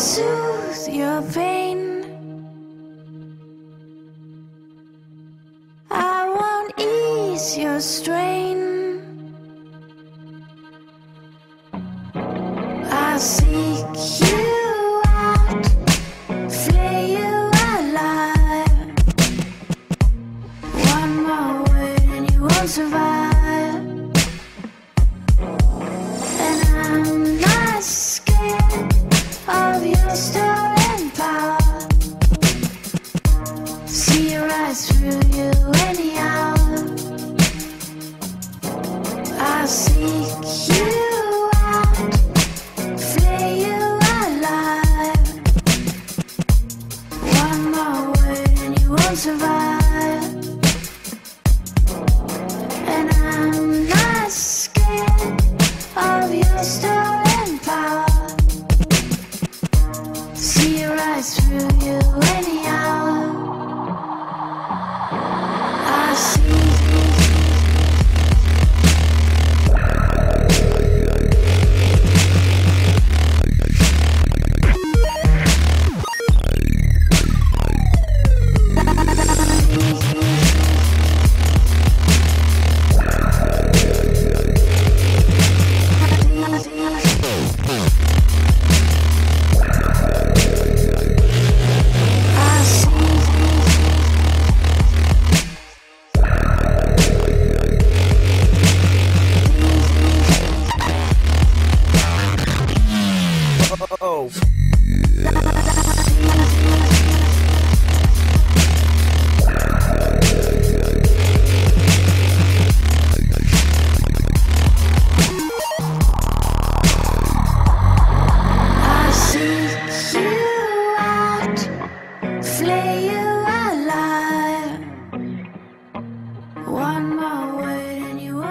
soothe your pain. I won't ease your strain. I seek you out, flay you alive. One more word you won't survive. Power. See right through you any hour. I see you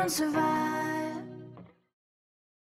survive.